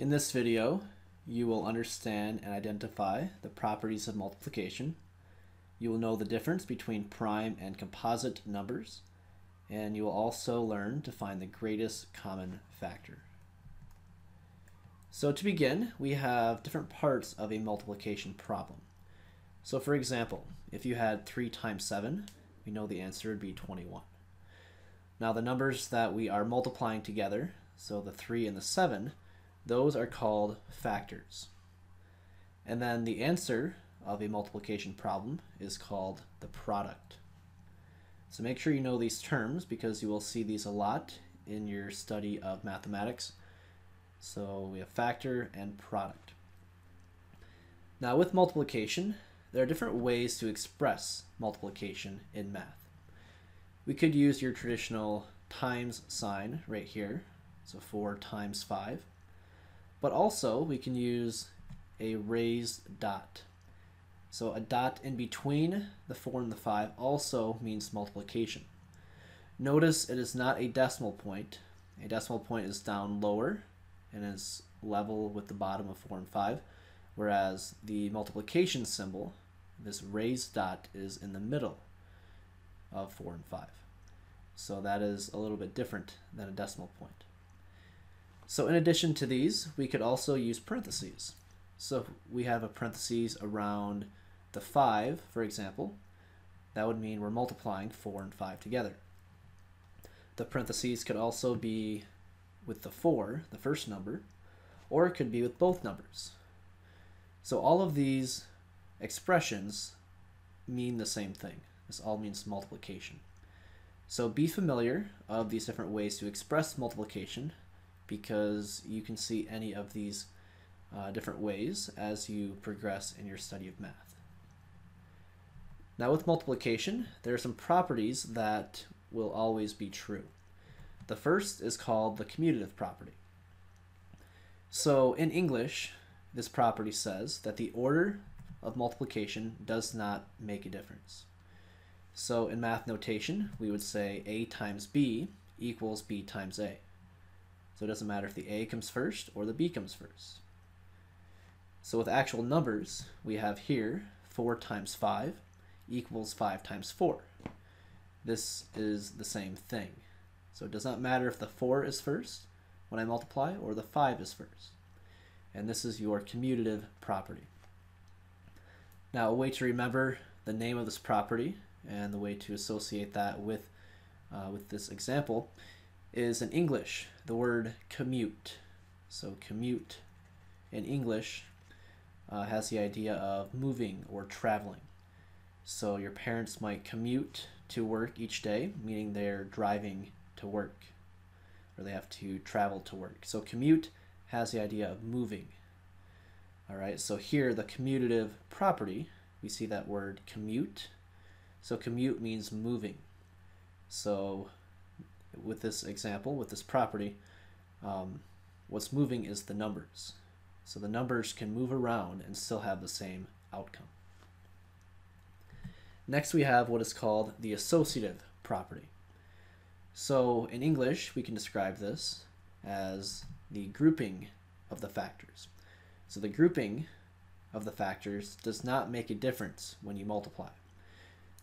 In this video, you will understand and identify the properties of multiplication. You will know the difference between prime and composite numbers, and you will also learn to find the greatest common factor. So to begin, we have different parts of a multiplication problem. So for example, if you had 3 times 7, we know the answer would be 21. Now the numbers that we are multiplying together, so the 3 and the 7, those are called factors. And then the answer of a multiplication problem is called the product. So make sure you know these terms because you will see these a lot in your study of mathematics. So we have factor and product. Now with multiplication, there are different ways to express multiplication in math. We could use your traditional times sign right here, so 4 times 5. But also we can use a raised dot. So a dot in between the 4 and the 5 also means multiplication. Notice it is not a decimal point. A decimal point is down lower and is level with the bottom of 4 and 5, whereas the multiplication symbol, this raised dot, is in the middle of 4 and 5. So that is a little bit different than a decimal point. So in addition to these, we could also use parentheses. So we have a parentheses around the 5, for example. That would mean we're multiplying 4 and 5 together. The parentheses could also be with the 4, the first number, or it could be with both numbers. So all of these expressions mean the same thing. This all means multiplication. So be familiar of these different ways to express multiplication because you can see any of these uh, different ways as you progress in your study of math. Now with multiplication, there are some properties that will always be true. The first is called the commutative property. So in English, this property says that the order of multiplication does not make a difference. So in math notation, we would say a times b equals b times a. So it doesn't matter if the A comes first or the B comes first. So with actual numbers, we have here 4 times 5 equals 5 times 4. This is the same thing. So it does not matter if the 4 is first when I multiply or the 5 is first. And this is your commutative property. Now a way to remember the name of this property and the way to associate that with, uh, with this example is in English, the word commute. So commute in English uh, has the idea of moving or traveling. So your parents might commute to work each day, meaning they're driving to work or they have to travel to work. So commute has the idea of moving. All right, so here the commutative property, we see that word commute. So commute means moving. So with this example, with this property, um, what's moving is the numbers. So the numbers can move around and still have the same outcome. Next we have what is called the associative property. So in English, we can describe this as the grouping of the factors. So the grouping of the factors does not make a difference when you multiply.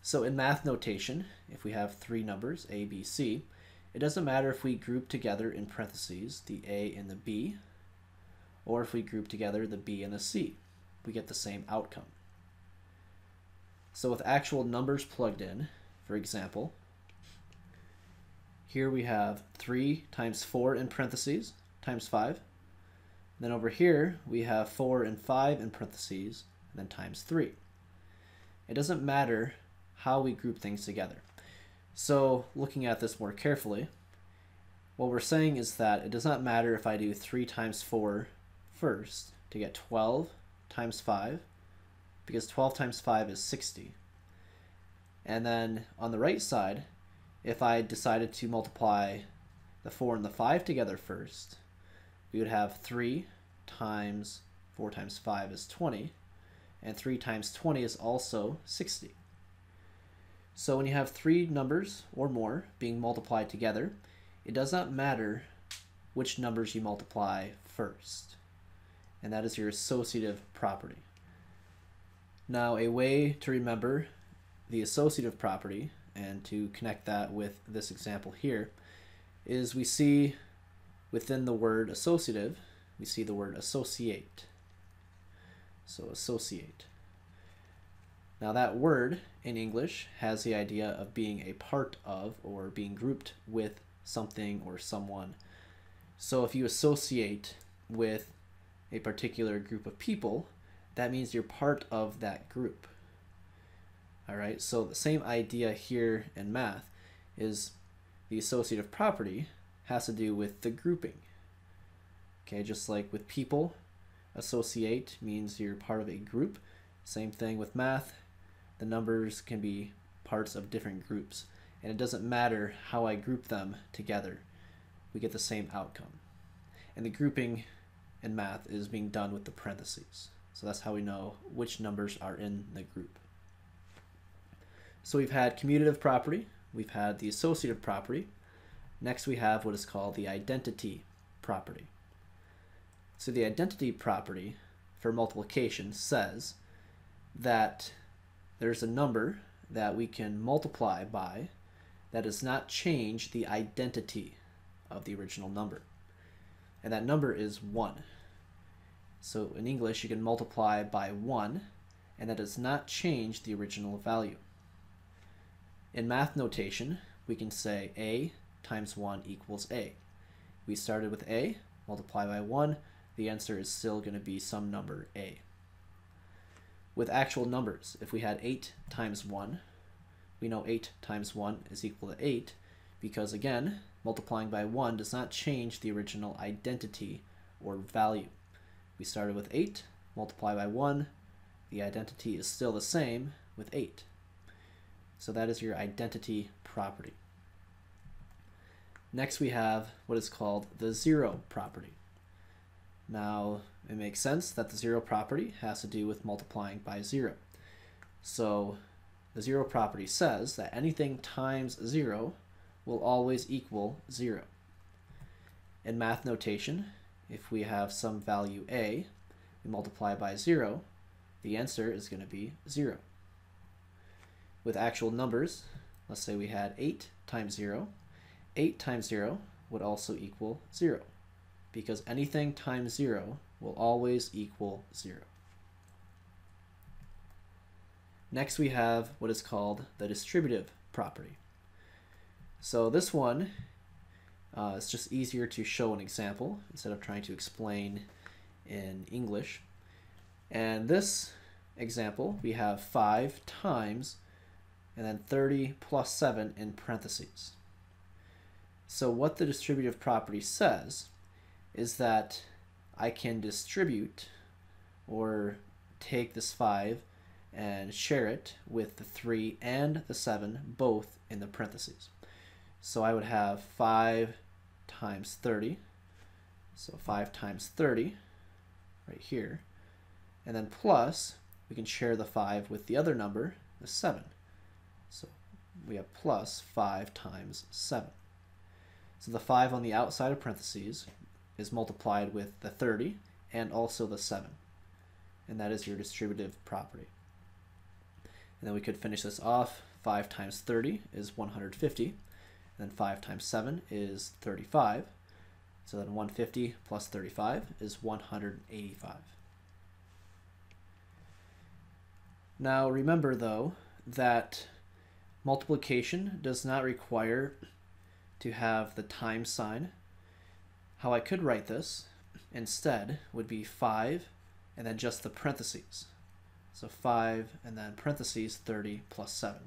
So in math notation, if we have three numbers, a, b, c, it doesn't matter if we group together in parentheses the A and the B, or if we group together the B and the C. We get the same outcome. So with actual numbers plugged in, for example, here we have 3 times 4 in parentheses times 5. Then over here we have 4 and 5 in parentheses, and then times 3. It doesn't matter how we group things together. So looking at this more carefully, what we're saying is that it does not matter if I do 3 times 4 first to get 12 times 5, because 12 times 5 is 60. And then on the right side, if I decided to multiply the 4 and the 5 together first, we would have 3 times 4 times 5 is 20, and 3 times 20 is also 60. So when you have three numbers or more being multiplied together, it does not matter which numbers you multiply first. and that is your associative property. Now, a way to remember the associative property and to connect that with this example here is we see within the word associative, we see the word associate. So associate. Now that word in English has the idea of being a part of or being grouped with something or someone. So if you associate with a particular group of people, that means you're part of that group. All right, so the same idea here in math is the associative property has to do with the grouping. Okay, just like with people, associate means you're part of a group. Same thing with math, the numbers can be parts of different groups, and it doesn't matter how I group them together, we get the same outcome. And the grouping in math is being done with the parentheses. So that's how we know which numbers are in the group. So we've had commutative property, we've had the associative property. Next we have what is called the identity property. So the identity property for multiplication says that there's a number that we can multiply by that does not change the identity of the original number. And that number is 1. So in English, you can multiply by 1, and that does not change the original value. In math notation, we can say a times 1 equals a. We started with a, multiply by 1, the answer is still going to be some number a with actual numbers. If we had 8 times 1, we know 8 times 1 is equal to 8 because, again, multiplying by 1 does not change the original identity or value. We started with 8, multiply by 1, the identity is still the same with 8. So that is your identity property. Next we have what is called the zero property. Now, it makes sense that the zero property has to do with multiplying by zero. So the zero property says that anything times zero will always equal zero. In math notation, if we have some value a, we multiply by zero, the answer is going to be zero. With actual numbers, let's say we had 8 times 0. 8 times 0 would also equal 0 because anything times 0 will always equal 0. Next we have what is called the distributive property. So this one uh, it's just easier to show an example instead of trying to explain in English. And this example, we have 5 times and then 30 plus 7 in parentheses. So what the distributive property says is that I can distribute or take this 5 and share it with the 3 and the 7 both in the parentheses. So I would have 5 times 30. So 5 times 30 right here. And then plus, we can share the 5 with the other number, the 7. So we have plus 5 times 7. So the 5 on the outside of parentheses is multiplied with the 30 and also the 7. And that is your distributive property. And then we could finish this off. 5 times 30 is 150. And then 5 times 7 is 35. So then 150 plus 35 is 185. Now remember though that multiplication does not require to have the time sign how I could write this instead would be 5 and then just the parentheses. So 5 and then parentheses 30 plus 7.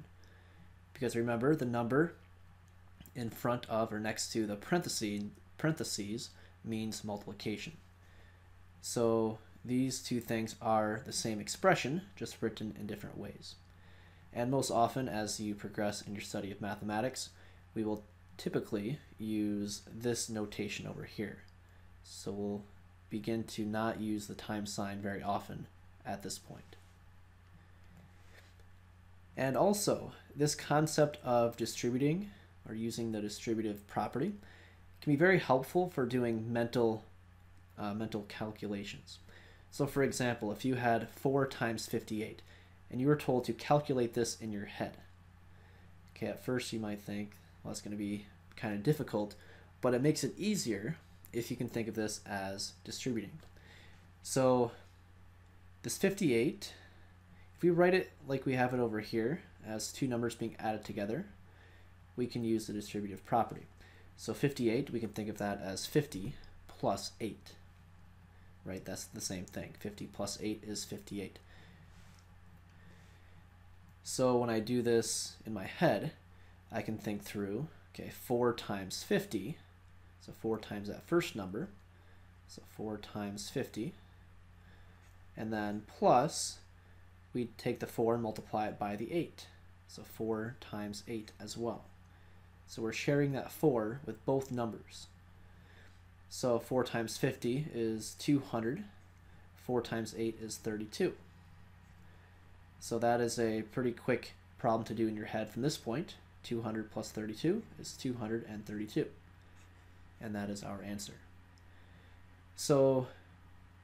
Because remember, the number in front of or next to the parentheses, parentheses means multiplication. So these two things are the same expression, just written in different ways. And most often, as you progress in your study of mathematics, we will typically use this notation over here. So we'll begin to not use the time sign very often at this point. And also, this concept of distributing or using the distributive property can be very helpful for doing mental, uh, mental calculations. So for example, if you had 4 times 58 and you were told to calculate this in your head, okay, at first you might think, well, it's going to be kind of difficult, but it makes it easier if you can think of this as distributing. So this 58, if we write it like we have it over here as two numbers being added together, we can use the distributive property. So 58, we can think of that as 50 plus 8 right? That's the same thing. 50 plus 8 is 58. So when I do this in my head, I can think through, okay, 4 times 50, so 4 times that first number, so 4 times 50, and then plus, we take the 4 and multiply it by the 8, so 4 times 8 as well. So we're sharing that 4 with both numbers. So 4 times 50 is 200. 4 times 8 is 32. So that is a pretty quick problem to do in your head from this point. 200 plus 32 is 232. And that is our answer. So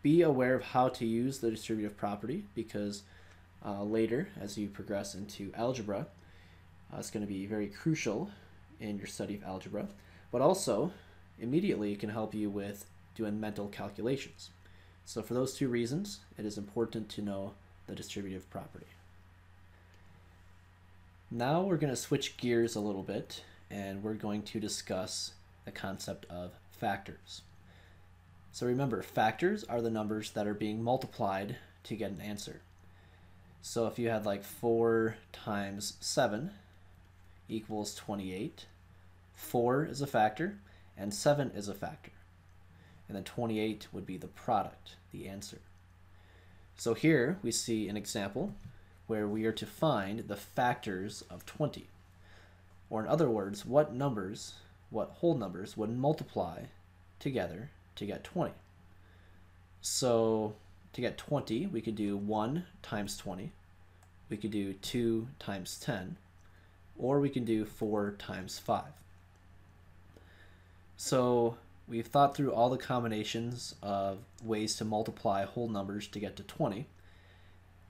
be aware of how to use the distributive property because uh, later, as you progress into algebra, uh, it's going to be very crucial in your study of algebra. But also, immediately it can help you with doing mental calculations. So for those two reasons, it is important to know the distributive property. Now we're going to switch gears a little bit and we're going to discuss the concept of factors. So remember, factors are the numbers that are being multiplied to get an answer. So if you had like 4 times 7 equals 28, 4 is a factor, and 7 is a factor. And then 28 would be the product, the answer. So here we see an example where we are to find the factors of 20. Or in other words, what numbers, what whole numbers would multiply together to get 20. So to get 20, we could do 1 times 20. We could do 2 times 10. Or we can do 4 times 5. So we've thought through all the combinations of ways to multiply whole numbers to get to 20.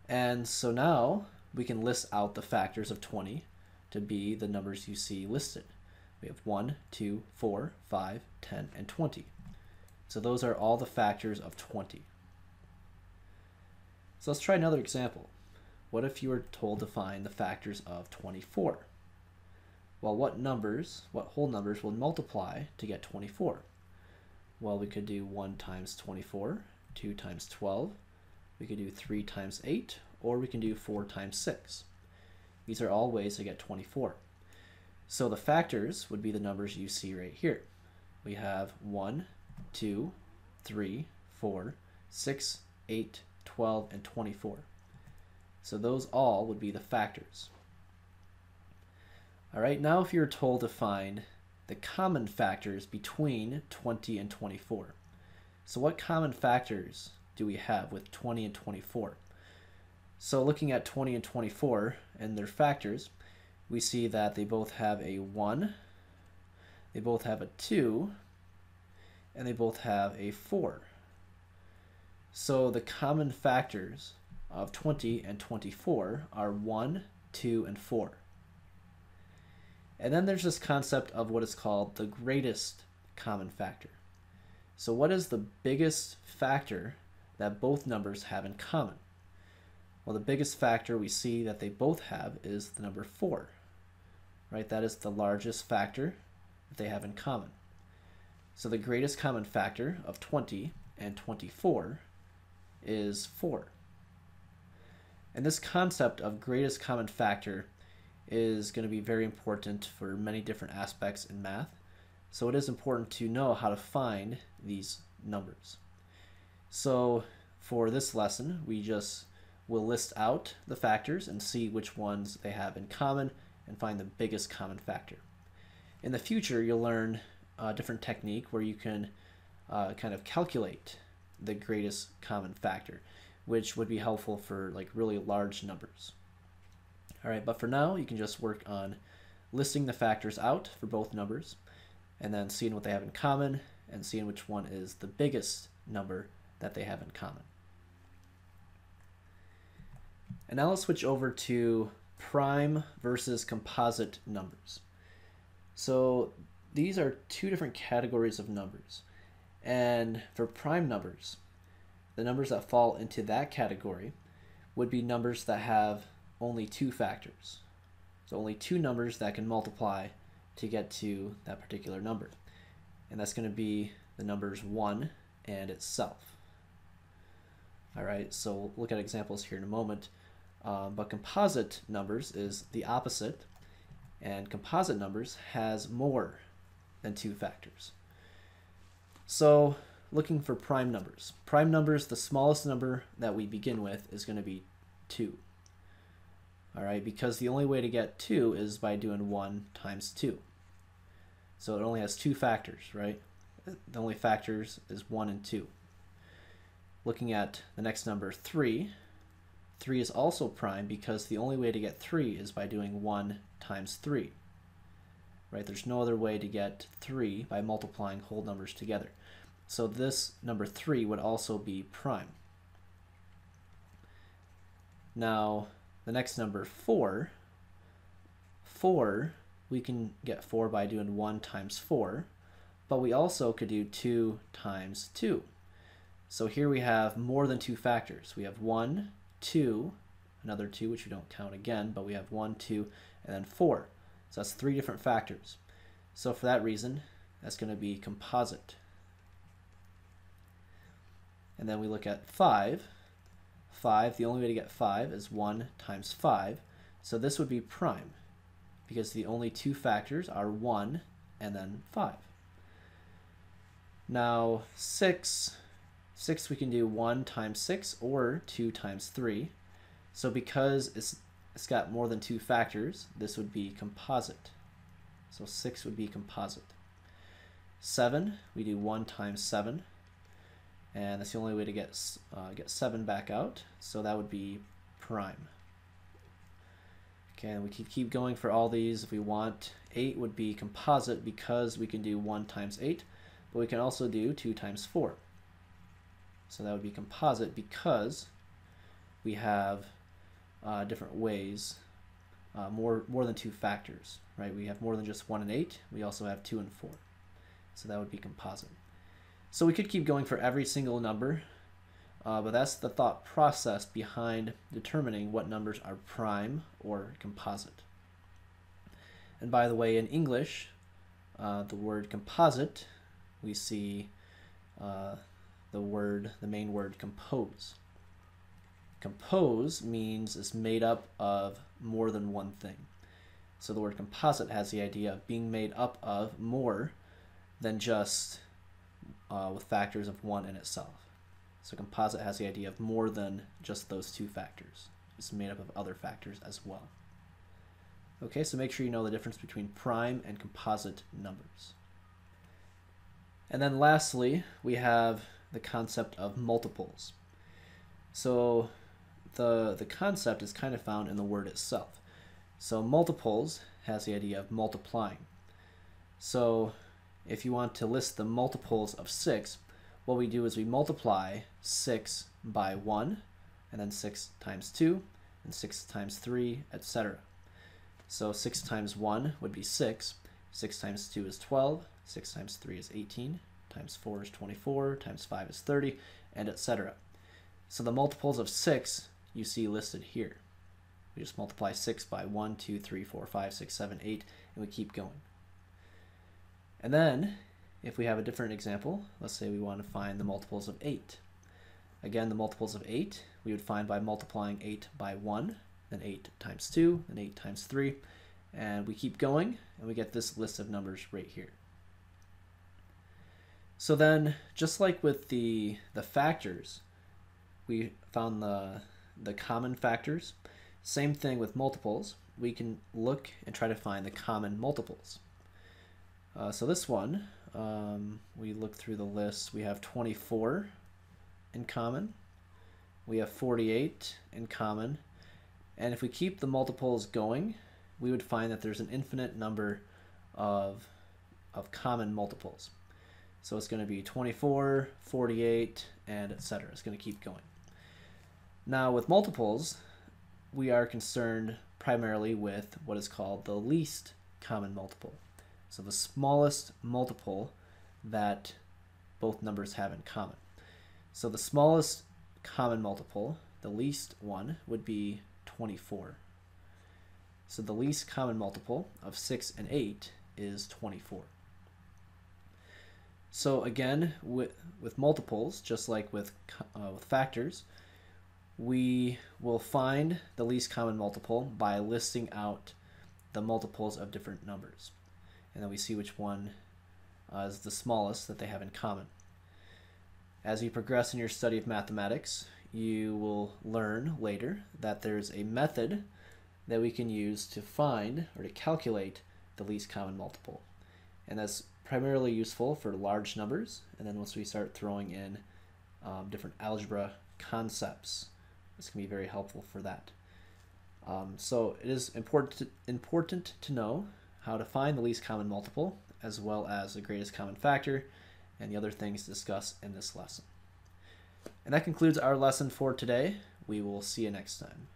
And so now we can list out the factors of 20 to be the numbers you see listed. We have 1, 2, 4, 5, 10, and 20. So those are all the factors of 20. So let's try another example. What if you were told to find the factors of 24? Well, what numbers, what whole numbers will multiply to get 24? Well, we could do 1 times 24, 2 times 12, we could do 3 times 8, or we can do 4 times 6. These are all ways to get 24. So the factors would be the numbers you see right here. We have 1, 2, 3, 4, 6, 8, 12, and 24. So those all would be the factors. All right, now if you're told to find the common factors between 20 and 24. So what common factors do we have with 20 and 24? So looking at 20 and 24 and their factors, we see that they both have a 1, they both have a 2, and they both have a 4. So the common factors of 20 and 24 are 1, 2, and 4. And then there's this concept of what is called the greatest common factor. So what is the biggest factor that both numbers have in common? Well, the biggest factor we see that they both have is the number 4. Right? That is the largest factor that they have in common. So the greatest common factor of 20 and 24 is 4. And this concept of greatest common factor is going to be very important for many different aspects in math. So it is important to know how to find these numbers. So for this lesson, we just will list out the factors and see which ones they have in common and find the biggest common factor. In the future, you'll learn a different technique where you can uh, kind of calculate the greatest common factor, which would be helpful for like really large numbers. All right, but for now, you can just work on listing the factors out for both numbers and then seeing what they have in common and seeing which one is the biggest number that they have in common. And now let's switch over to prime versus composite numbers. So these are two different categories of numbers. And for prime numbers, the numbers that fall into that category would be numbers that have only two factors. So only two numbers that can multiply to get to that particular number. And that's going to be the numbers 1 and itself. All right, so we'll look at examples here in a moment. Um, but composite numbers is the opposite, and composite numbers has more than two factors. So looking for prime numbers. Prime numbers, the smallest number that we begin with is going to be 2. All right, because the only way to get 2 is by doing 1 times 2. So it only has two factors, right? The only factors is 1 and 2. Looking at the next number, 3. 3 is also prime because the only way to get 3 is by doing 1 times 3. Right? There's no other way to get 3 by multiplying whole numbers together. So this number 3 would also be prime. Now, the next number, 4. 4, we can get 4 by doing 1 times 4, but we also could do 2 times 2. So here we have more than two factors. We have 1, 2, another 2, which we don't count again, but we have 1, 2, and then 4. So that's three different factors. So for that reason, that's going to be composite. And then we look at 5. 5, the only way to get 5 is 1 times 5. So this would be prime because the only two factors are 1 and then 5. Now 6 6 we can do 1 times 6 or 2 times 3. So because it's, it's got more than two factors, this would be composite. So 6 would be composite. 7, we do 1 times 7. And that's the only way to get, uh, get 7 back out. So that would be prime. Okay, and we keep, keep going for all these if we want. 8 would be composite because we can do 1 times 8. But we can also do 2 times 4. So that would be composite because we have uh, different ways, uh, more, more than two factors, right? We have more than just 1 and 8. We also have 2 and 4. So that would be composite. So we could keep going for every single number, uh, but that's the thought process behind determining what numbers are prime or composite. And by the way, in English, uh, the word composite, we see uh, word, the main word compose. Compose means it's made up of more than one thing. So the word composite has the idea of being made up of more than just uh, with factors of one in itself. So composite has the idea of more than just those two factors. It's made up of other factors as well. Okay, so make sure you know the difference between prime and composite numbers. And then lastly, we have the concept of multiples. So the, the concept is kind of found in the word itself. So multiples has the idea of multiplying. So if you want to list the multiples of 6, what we do is we multiply 6 by 1, and then 6 times 2, and 6 times 3, etc. So 6 times 1 would be 6, 6 times 2 is 12, 6 times 3 is 18, times 4 is 24, times 5 is 30, and etc. So the multiples of 6 you see listed here. We just multiply 6 by 1, 2, 3, 4, 5, 6, 7, 8, and we keep going. And then, if we have a different example, let's say we want to find the multiples of 8. Again, the multiples of 8 we would find by multiplying 8 by 1, then 8 times 2, then 8 times 3, and we keep going, and we get this list of numbers right here. So then, just like with the, the factors, we found the, the common factors. Same thing with multiples. We can look and try to find the common multiples. Uh, so this one, um, we look through the list. We have 24 in common. We have 48 in common. And if we keep the multiples going, we would find that there's an infinite number of, of common multiples. So it's going to be 24, 48, and etc. It's going to keep going. Now with multiples, we are concerned primarily with what is called the least common multiple. So the smallest multiple that both numbers have in common. So the smallest common multiple, the least one, would be 24. So the least common multiple of 6 and 8 is 24. So again, with, with multiples, just like with, uh, with factors, we will find the least common multiple by listing out the multiples of different numbers. And then we see which one uh, is the smallest that they have in common. As you progress in your study of mathematics, you will learn later that there's a method that we can use to find or to calculate the least common multiple. And that's primarily useful for large numbers. And then once we start throwing in um, different algebra concepts, this can be very helpful for that. Um, so it is important to, important to know how to find the least common multiple as well as the greatest common factor and the other things discussed in this lesson. And that concludes our lesson for today. We will see you next time.